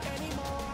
anymore.